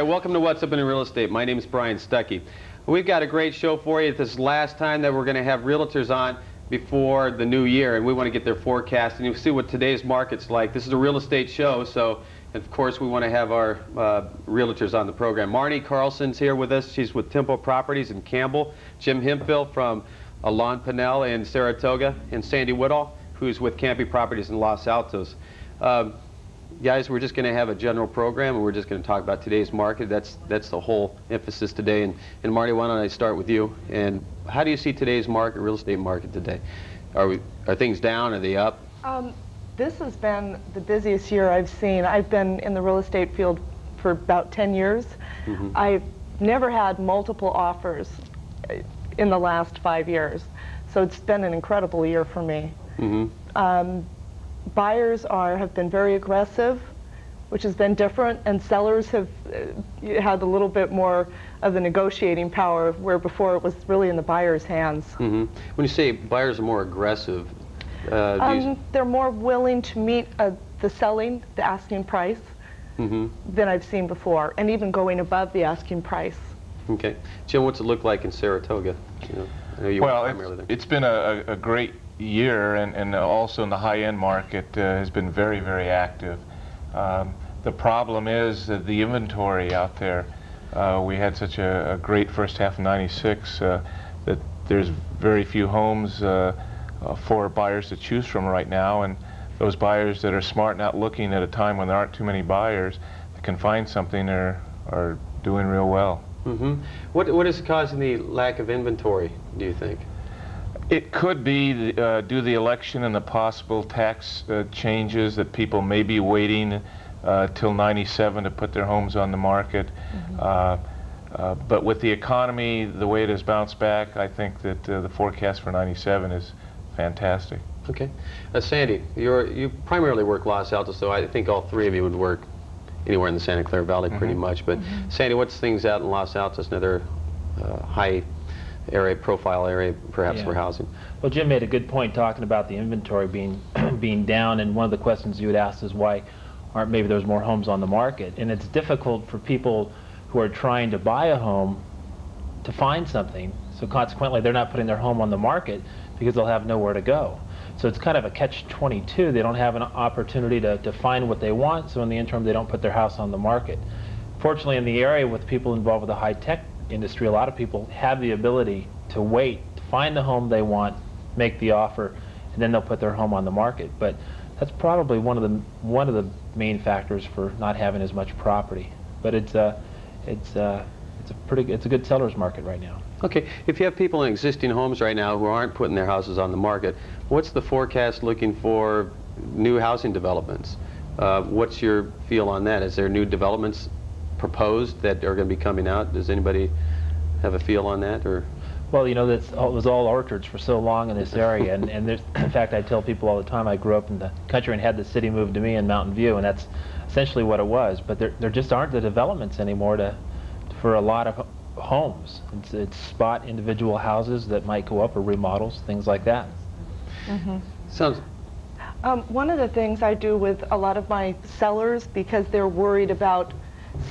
Hi, welcome to What's Up in Real Estate. My name is Brian Stuckey. We've got a great show for you. This is last time that we're going to have realtors on before the new year, and we want to get their forecast and you see what today's market's like. This is a real estate show, so of course we want to have our uh, realtors on the program. Marnie Carlson's here with us. She's with Tempo Properties in Campbell. Jim Hemphill from Alain Pinel in Saratoga, and Sandy Wihtol, who's with Campi Properties in Los Altos. Um, guys, we're just going to have a general program, and we're just going to talk about today's market. That's that's the whole emphasis today. And, and Marnie, why don't I start with you? And how do you see today's market, real estate market today? Are we are things down? Are they up? Um, this has been the busiest year I've seen. I've been in the real estate field for about 10 years. Mm -hmm. I've never had multiple offers in the last five years. So it's been an incredible year for me. Mm -hmm. um, buyers are have been very aggressive, which has been different, and sellers have uh, had a little bit more of the negotiating power, where before it was really in the buyer's hands. Mm -hmm. When you say buyers are more aggressive, uh, um, they're more willing to meet uh, the selling, the asking price, mm -hmm. than I've seen before, and even going above the asking price. Okay, Jim, what's it look like in Saratoga? You know, well, it's, it's been a, a great year and, and also in the high-end market uh, has been very, very active. Um, the problem is that the inventory out there, uh, we had such a, a, great first half of 96 uh, that there's very few homes uh, uh, for buyers to choose from right now and those buyers that are smart not looking at a time when there aren't too many buyers that can find something are, are doing real well. Mm -hmm. What, what is causing the lack of inventory, do you think? It could be uh, due to the election and the possible tax uh, changes that people may be waiting uh, till 97 to put their homes on the market. Mm -hmm. but with the economy, the way it has bounced back, I think that uh, the forecast for 97 is fantastic. Okay. Sandy, you're, you primarily work Los Altos, so I think all three of you would work anywhere in the Santa Clara Valley mm -hmm. pretty much. But mm -hmm. Sandy, what's things out in Los Altos, another high area, profile area, perhaps yeah. for housing. Well, Jim made a good point talking about the inventory being being down, and one of the questions you had asked is why aren't maybe there's more homes on the market? And it's difficult for people who are trying to buy a home to find something. So consequently, they're not putting their home on the market because they'll have nowhere to go. So it's kind of a catch-22. They don't have an opportunity to, to find what they want, so in the interim, they don't put their house on the market. Fortunately, in the area with people involved with the high-tech industry, a lot of people have the ability to wait, to find the home they want, make the offer, and then they'll put their home on the market. But that's probably one of the one of the main factors for not having as much property. But it's a uh, it's uh, it's a pretty it's a good seller's market right now. Okay, if you have people in existing homes right now who aren't putting their houses on the market, what's the forecast looking for new housing developments? Uh, what's your feel on that? Is there new developments proposed that are going to be coming out? Does anybody have a feel on that, or? Well, you know, that's all, it was all orchards for so long in this area, and, and there's, in fact, I tell people all the time, I grew up in the country and had the city moved to me in Mountain View, and that's essentially what it was. But there, there just aren't the developments anymore to, for a lot of homes. It's, it's spot individual houses that might go up or remodels, things like that. Mm -hmm. Sounds. Um, one of the things I do with a lot of my sellers, because they're worried about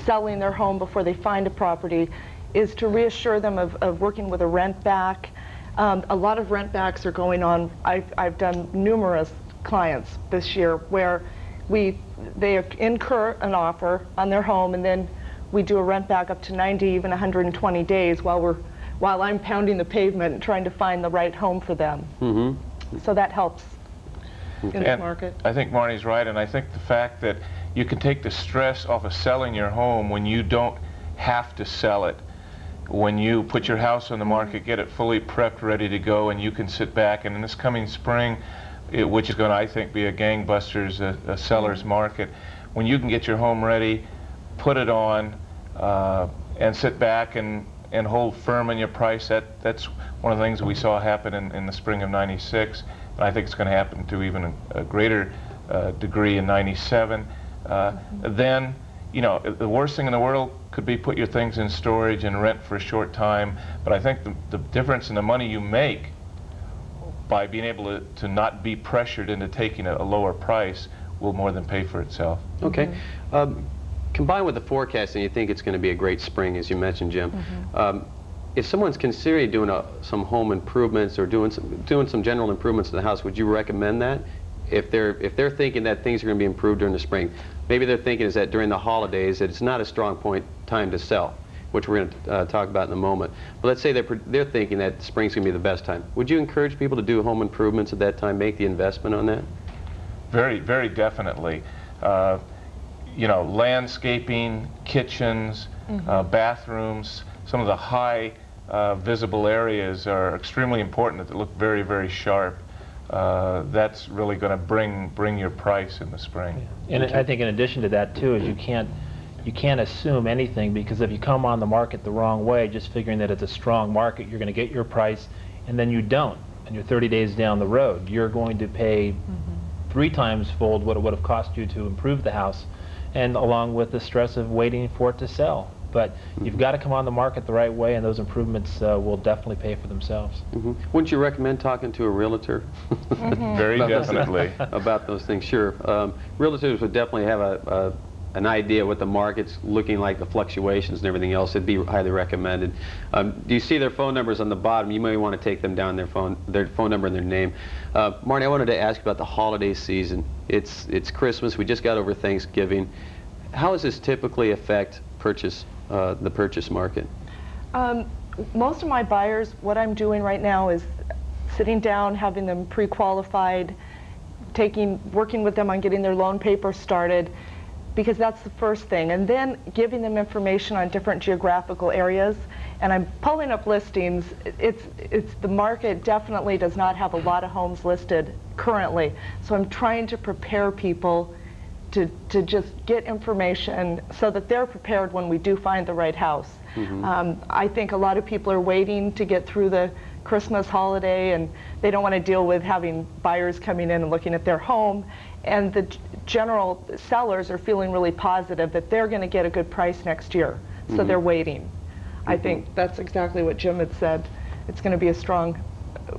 selling their home before they find a property is to reassure them of, of working with a rent back. Um, a lot of rent backs are going on. I've, I've done numerous clients this year where we they incur an offer on their home and then we do a rent back up to 90, even 120 days while we're while I'm pounding the pavement and trying to find the right home for them. Mm -hmm. So that helps in the market. I think Marnie's right, and I think the fact that you can take the stress off of selling your home when you don't have to sell it. When you put your house on the market, get it fully prepped, ready to go, and you can sit back. And in this coming spring, it, which is going to, I think, be a gangbusters, a, a seller's market, when you can get your home ready, put it on, uh, and sit back and, and hold firm on your price, that, that's one of the things we saw happen in, in the spring of 96. And I think it's going to happen to even a, a greater uh, degree in 97 uh, then you know, the worst thing in the world could be put your things in storage and rent for a short time. But I think the, the difference in the money you make by being able to, to not be pressured into taking a, a lower price will more than pay for itself. Okay. -hmm. um, combined with the forecast, and you think it's going to be a great spring, as you mentioned, Jim. Um, if someone's considering doing a, some home improvements or doing some, doing some general improvements to the house, would you recommend that? If they're, if they're thinking that things are going to be improved during the spring, maybe they're thinking is that during the holidays that it's not a strong point time to sell, which we're going to uh, talk about in a moment. But let's say they're, they're thinking that spring's going to be the best time. Would you encourage people to do home improvements at that time, make the investment on that? Very, very definitely. Uh, you know, landscaping, kitchens, uh, bathrooms, some of the high uh, visible areas are extremely important that look very, very sharp. Uh, that's really going to bring bring your price in the spring. And I think in addition to that too is you can't you can't assume anything because if you come on the market the wrong way, just figuring that it's a strong market, you're going to get your price, and then you don't, and you're 30 days down the road, you're going to pay three times fold what it would have cost you to improve the house, and along with the stress of waiting for it to sell. But you've got to come on the market the right way, and those improvements uh, will definitely pay for themselves. hmm Wouldn't you recommend talking to a realtor? Very definitely. about those things, sure. Um, realtors would definitely have a, a, an idea what the market's looking like, the fluctuations and everything else. It'd be highly recommended. Um, do you see their phone numbers on the bottom? You may want to take them down, their phone, their phone number and their name. Uh, Marnie, I wanted to ask about the holiday season. It's, it's Christmas. We just got over Thanksgiving. How does this typically affect purchase, uh, the purchase market? Um, most of my buyers, what I'm doing right now is sitting down, having them pre-qualified, taking, working with them on getting their loan paper started, because that's the first thing, and then giving them information on different geographical areas. And I'm pulling up listings. It's, it's the market definitely does not have a lot of homes listed currently, so I'm trying to prepare people to, to just get information so that they're prepared when we do find the right house. Mm-hmm. Um, I think a lot of people are waiting to get through the Christmas holiday and they don't want to deal with having buyers coming in and looking at their home. And the general sellers are feeling really positive that they're going to get a good price next year. So mm-hmm. they're waiting. I mm-hmm. think that's exactly what Jim had said. It's going to be a strong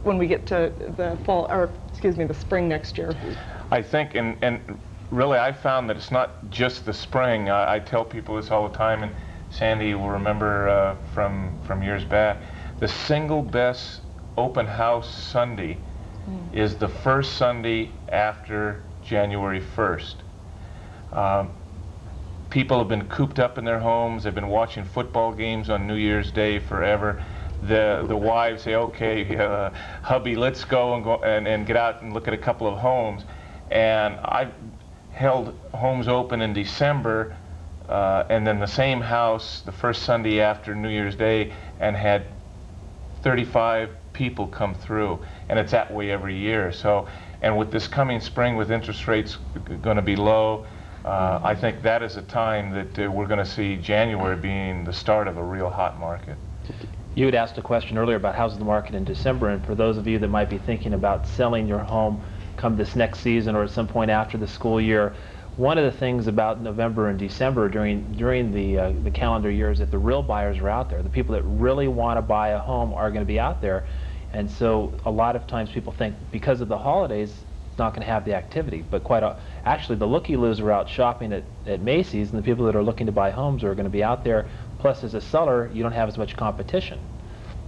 when we get to the fall, or excuse me, the spring next year. I think, and, and really, I found that it's not just the spring. I, I tell people this all the time, and Sandy will remember uh, from from years back. The single best open house Sunday is the first Sunday after January 1st. Um, people have been cooped up in their homes. They've been watching football games on New Year's Day forever. The the wives say, "Okay, uh, hubby, let's go and go and, and get out and look at a couple of homes." And I held homes open in December, uh, and then the same house the first Sunday after New Year's Day, and had 35 people come through, and it's that way every year. So, and with this coming spring, with interest rates going to be low, uh, I think that is a time that uh, we're going to see January being the start of a real hot market. You had asked a question earlier about how's the market in December, and for those of you that might be thinking about selling your home come this next season or at some point after the school year, one of the things about November and December during during the uh, the calendar year is that the real buyers are out there. The people that really want to buy a home are going to be out there, and so a lot of times people think because of the holidays it's not going to have the activity. But quite a, actually, the looky-loos are out shopping at, at Macy's, and the people that are looking to buy homes are going to be out there. Plus, as a seller, you don't have as much competition.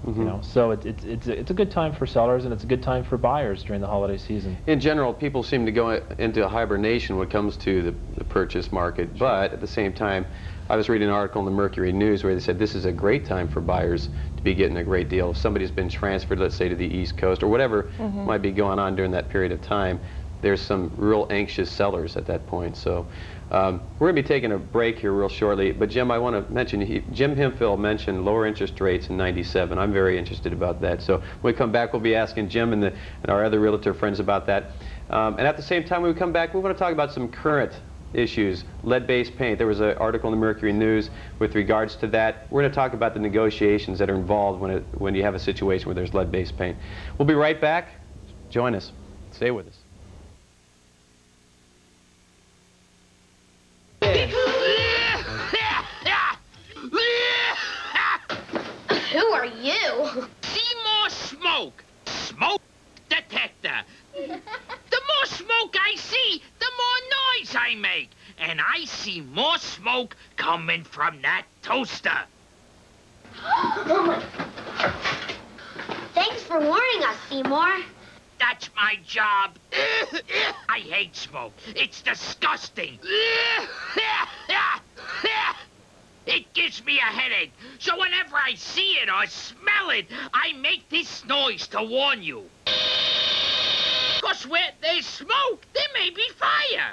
Mm-hmm. You know, so it's it's it's a, it's a good time for sellers and it's a good time for buyers during the holiday season. In general, people seem to go into hibernation when it comes to the, the purchase market, but at the same time, I was reading an article in the Mercury News where they said this is a great time for buyers to be getting a great deal. If somebody's been transferred, let's say, to the East Coast or whatever mm-hmm. might be going on during that period of time, there's some real anxious sellers at that point. So um, we're going to be taking a break here real shortly. But Jim, I want to mention, he, Jim Hemphill mentioned lower interest rates in 97. I'm very interested about that. So when we come back, we'll be asking Jim and, the, and our other realtor friends about that. Um, and at the same time, when we come back, we want to talk about some current issues, lead-based paint. There was an article in the Mercury News with regards to that. We're going to talk about the negotiations that are involved when, it, when you have a situation where there's lead-based paint. We'll be right back. Join us. Stay with us. Coming from that toaster. Thanks for warning us, Seymour. That's my job. I hate smoke. It's disgusting. It gives me a headache. So whenever I see it or smell it, I make this noise to warn you. Because where there's smoke, there may be fire.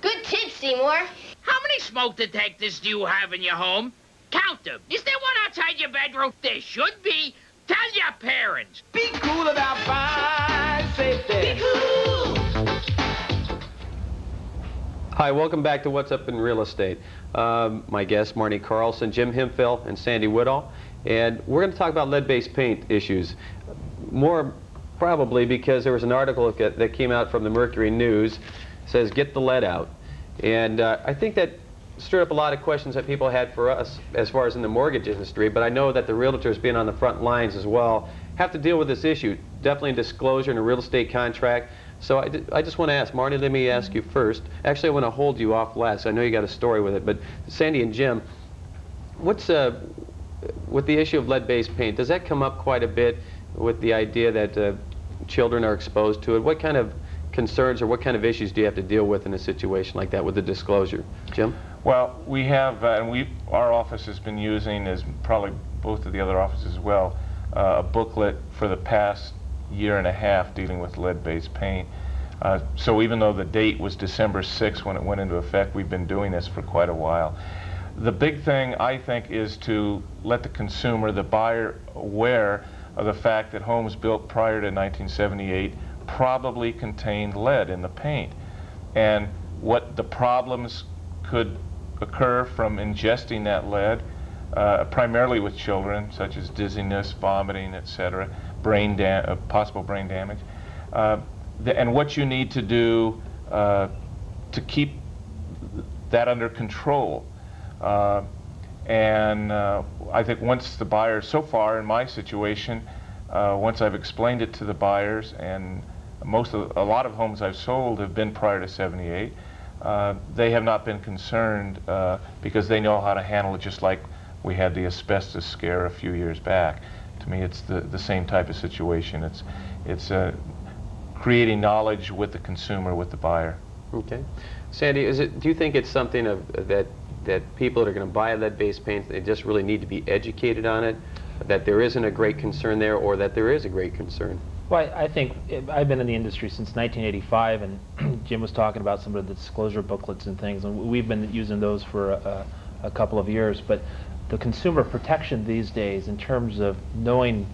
Good tip, Seymour. How many smoke detectors do you have in your home? Count them. Is there one outside your bedroom? There should be. Tell your parents. Be cool about fire safety. Be cool. Hi, welcome back to What's Up in Real Estate. Um, my guests, Marnie Carlson, Jim Hemphill, and Sandy Wihtol. And we're going to talk about lead-based paint issues. More probably because there was an article that that came out from the Mercury News says get the lead out. And uh, I think that stirred up a lot of questions that people had for us as far as in the mortgage industry, but I know that the realtors being on the front lines as well have to deal with this issue. Definitely disclosure in a real estate contract. So I, I just want to ask, Marnie, let me ask you first. Actually, I want to hold you off last. I know you got a story with it, but Sandy and Jim, what's uh, with the issue of lead-based paint, does that come up quite a bit with the idea that uh, children are exposed to it? What kind of concerns or what kind of issues do you have to deal with in a situation like that with the disclosure? Jim? Well, we have, uh, and we, our office has been using, as probably both of the other offices as well, uh, a booklet for the past year and a half dealing with lead-based paint. Uh, so even though the date was December 6th when it went into effect, we've been doing this for quite a while. The big thing, I think, is to let the consumer, the buyer, aware of the fact that homes built prior to 1978 probably contained lead in the paint. And what the problems could occur from ingesting that lead, uh, primarily with children, such as dizziness, vomiting, etc., brain da uh, possible brain damage, uh, and what you need to do uh, to keep that under control. Uh, and uh, I think once the buyers, so far in my situation, once I've explained it to the buyers, and most of a lot of homes I've sold have been prior to 78. Uh, they have not been concerned uh, because they know how to handle it just like we had the asbestos scare a few years back. To me, it's the, the same type of situation. It's, it's uh, creating knowledge with the consumer, with the buyer. Okay. Sandy, is it, do you think it's something of, that, that people that are going to buy lead-based paint, they just really need to be educated on it, that there isn't a great concern there, or that there is a great concern? Well, I, think I've been in the industry since 1985, and Jim was talking about some of the disclosure booklets and things, and we've been using those for a, a couple of years. But the consumer protection these days, in terms of knowing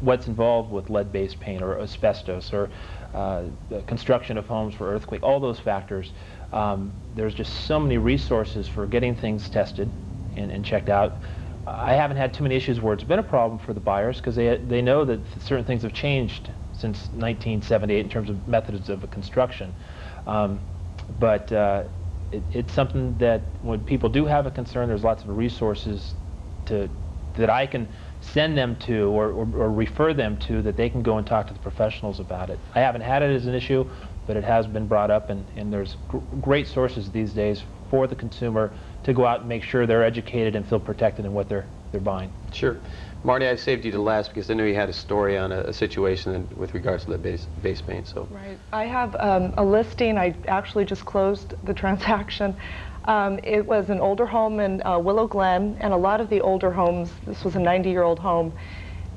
what's involved with lead-based paint or asbestos or uh, construction of homes for earthquake, all those factors, um, there's just so many resources for getting things tested and, and checked out. I haven't had too many issues where it's been a problem for the buyers because they, they know that certain things have changed since 1978 in terms of methods of construction. Um, but uh, it, it's something that when people do have a concern, there's lots of resources to, that I can send them to or, or, or, refer them to that they can go and talk to the professionals about it. I haven't had it as an issue, but it has been brought up, and, and there's gr great sources these days for the consumer to go out and make sure they're educated and feel protected in what they're they're buying. Sure. Marnie, I saved you to last because I knew you had a story on a, a situation in, with regards to the base, base paint. So. Right. I have um, a listing. I actually just closed the transaction. Um, it was an older home in uh, Willow Glen, and a lot of the older homes, this was a 90-year-old home,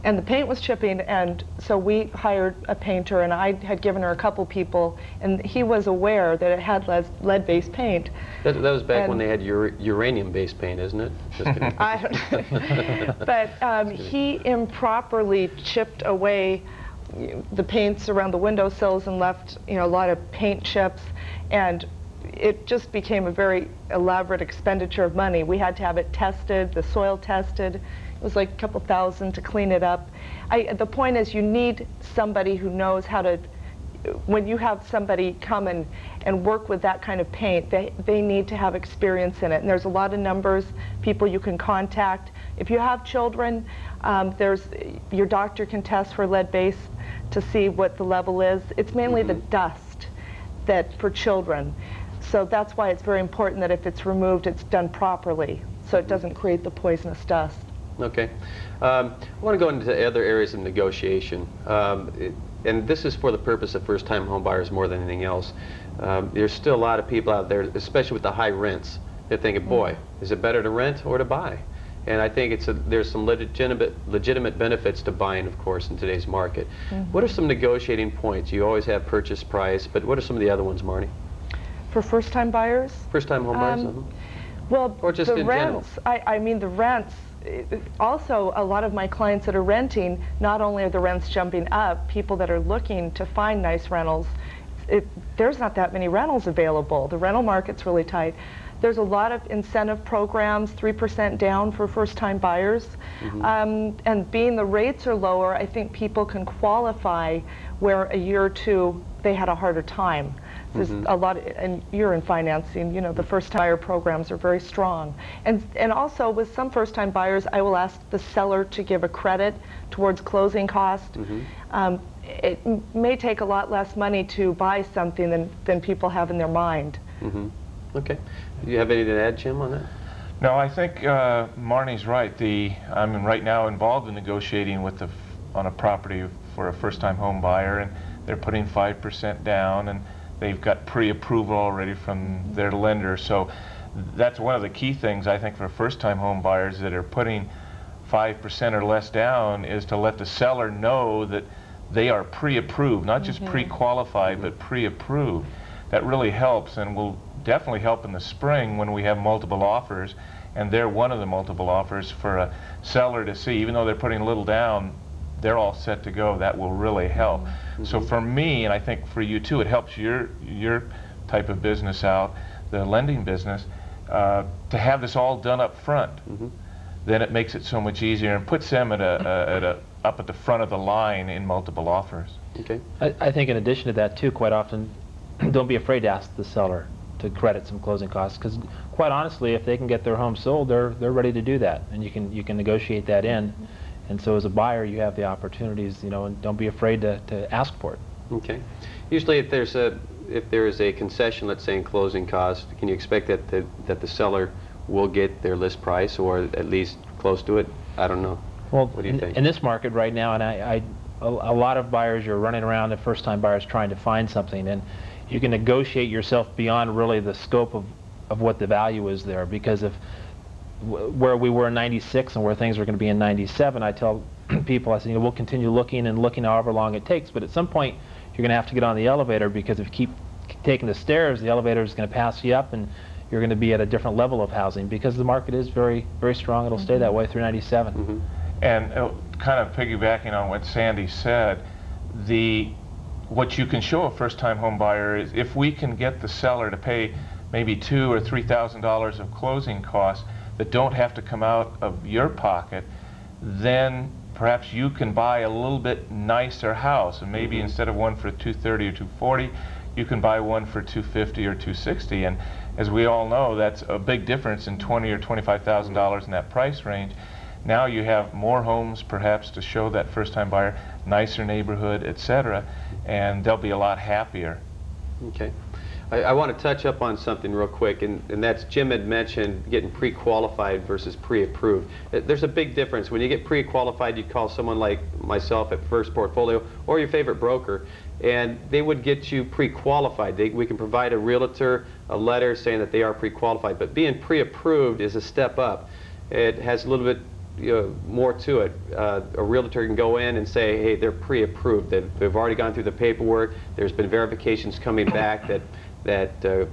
and the paint was chipping, and so we hired a painter, and I had given her a couple people, and he was aware that it had lead-based paint. That, that, was back and when they had ur uranium-based paint, isn't it? I don't but um, he improperly chipped away the paints around the windowsills and left, you know, a lot of paint chips, and it just became a very elaborate expenditure of money. We had to have it tested, the soil tested, it was like a couple thousand to clean it up. I, the point is you need somebody who knows how to, when you have somebody come and, and work with that kind of paint, they, they need to have experience in it. And there's a lot of numbers, people you can contact. If you have children, um, there's, your doctor can test for lead base to see what the level is. It's mainly mm -hmm. the mm-hmm. dust that for children. So that's why it's very important that if it's removed, it's done properly, so it doesn't create the poisonous dust. Okay. Um, I want to go into other areas of negotiation. Um, it- and this is for the purpose of first-time home buyers more than anything else. Um, there's still a lot of people out there, especially with the high rents, they're thinking, boy, is it better to rent or to buy? And I think it's a, there's some legitimate, legitimate benefits to buying, of course, in today's market. What are some negotiating points? You always have purchase price, but what are some of the other ones, Marnie? For first-time buyers, First-time home buyers? Um, uh-huh. Well, Or just the in general? rents, I, I mean, the rents, also, a lot of my clients that are renting, not only are the rents jumping up, people that are looking to find nice rentals, it, there's not that many rentals available. The rental market's really tight. There's a lot of incentive programs, 3% down for first-time buyers. Mm-hmm. Um, and being the rates are lower, I think people can qualify where a year or two they had a harder time. There's Mm-hmm. a lot, and you're in financing, you know, the first buyer programs are very strong. And, and also with some first time buyers, I will ask the seller to give a credit towards closing cost. Mm-hmm. Um, it m- may take a lot less money to buy something than, than people have in their mind. hmm Okay. Do you have anything to add, Jim, on that? No, I think uh, Marnie's right. The I'm right now involved in negotiating with the f- on a property for a first-time home buyer, and they're putting five percent down, and they've got pre-approval already from their lender. So that's one of the key things I think for first-time home buyers that are putting five percent or less down is to let the seller know that they are pre-approved, not just mm-hmm. pre-qualified, but pre-approved. That really helps and will definitely help in the spring when we have multiple offers and they're one of the multiple offers for a seller to see, even though they're putting a little down, they're all set to go. That will really help. So for me, and I think for you too, it helps your your type of business out, the lending business, uh, to have this all done up front. Then it makes it so much easier and puts them at a, a, at a up at the front of the line in multiple offers. Okay. I, I think in addition to that too, quite often, don't be afraid to ask the seller to credit some closing costs because quite honestly, if they can get their home sold, they're they're ready to do that, and you can you can negotiate that in. And so as a buyer, you have the opportunities, you know, and don't be afraid to, to ask for it. Okay. Usually, if there's a if there is a concession, let's say in closing costs, can you expect that the, that the seller will get their list price or at least close to it? I don't know. Well, What do you in, think? in this market right now, and I, I a, a lot of buyers are running around, the first-time buyers trying to find something, and you can negotiate yourself beyond really the scope of, of what the value is there. Because if where we were in '96 and where things are going to be in '97, I tell people, I say, you know, we'll continue looking and looking however long it takes, but at some point you're going to have to get on the elevator because if you keep taking the stairs, the elevator is going to pass you up and you're going to be at a different level of housing because the market is very, very strong. It'll stay that way through '97. And uh, kind of piggybacking on what Sandy said, the what you can show a first-time home buyer is if we can get the seller to pay maybe two or three thousand dollars of closing costs that don't have to come out of your pocket, then perhaps you can buy a little bit nicer house, and maybe mm-hmm. instead of one for 230 or 240, you can buy one for 250 or 260. And as we all know, that's a big difference in 20 or 25 thousand dollars in that price range. Now you have more homes perhaps to show that first-time buyer, nicer neighborhood, etc., and they'll be a lot happier. Okay. I, I want to touch up on something real quick, and, and that's Jim had mentioned getting pre-qualified versus pre-approved. There's a big difference. When you get pre-qualified, you call someone like myself at First Portfolio or your favorite broker, and they would get you pre-qualified. We can provide a realtor a letter saying that they are pre-qualified, but being pre-approved is a step up. It has a little bit you know, more to it. Uh, a realtor can go in and say, hey, they're pre-approved. They've, they've already gone through the paperwork. There's been verifications coming back that that uh,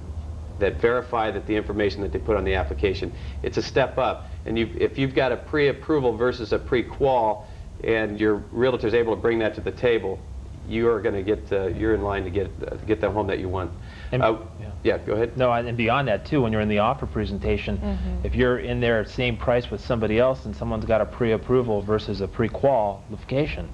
that verify that the information that they put on the application. It's a step up. And you, if you've got a pre-approval versus a pre-qual, and your realtor is able to bring that to the table, you are going to get uh, you're in line to get uh, get the home that you want. And- Uh, yeah. yeah, go ahead. No, and and beyond that too, when you're in the offer presentation, if you're in there at same price with somebody else and someone's got a pre-approval versus a pre-qualification,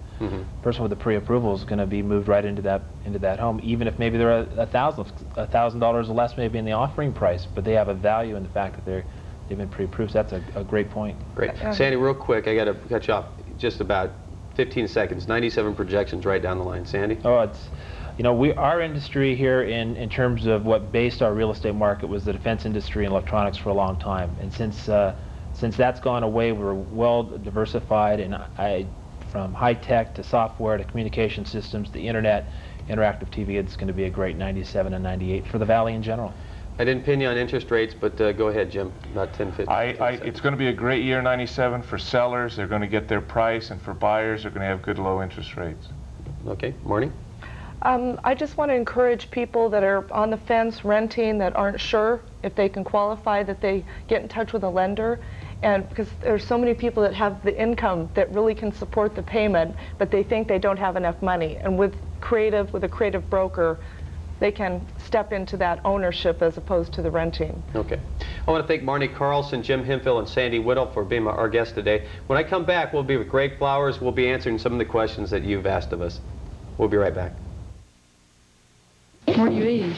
person with the pre-approval is going to be moved right into that into that home, even if maybe they're a, a thousand a thousand dollars or less maybe in the offering price, but they have a value in the fact that they're they've been pre-approved. So that's a, a great point. Great. Sandy, real quick, I got to cut you off just about 15 seconds. 97 projections right down the line. Sandy? Oh, it's You know, we our industry here in in terms of what based our real estate market was the defense industry and electronics for a long time, and since uh, since that's gone away, we're well diversified, and I from high tech to software to communication systems, the internet, interactive TV. It's going to be a great 97 and 98 for the valley in general. I didn't pin you on interest rates, but uh, go ahead, Jim. About 10, 15. I, I, it's going to be a great year, 97, for sellers. They're going to get their price, and for buyers, they're going to have good low interest rates. Okay, Marnie. Um, I just want to encourage people that are on the fence renting that aren't sure if they can qualify that they get in touch with a lender and because there's so many people that have the income that really can support the payment but they think they don't have enough money and with creative with a creative broker they can step into that ownership as opposed to the renting. Okay. I want to thank Marnie Carlson, Jim Hemphill, and Sandy Wihtol for being our guests today. When I come back, we'll be with Greg Flowers. We'll be answering some of the questions that you've asked of us. We'll be right back. What are you eating?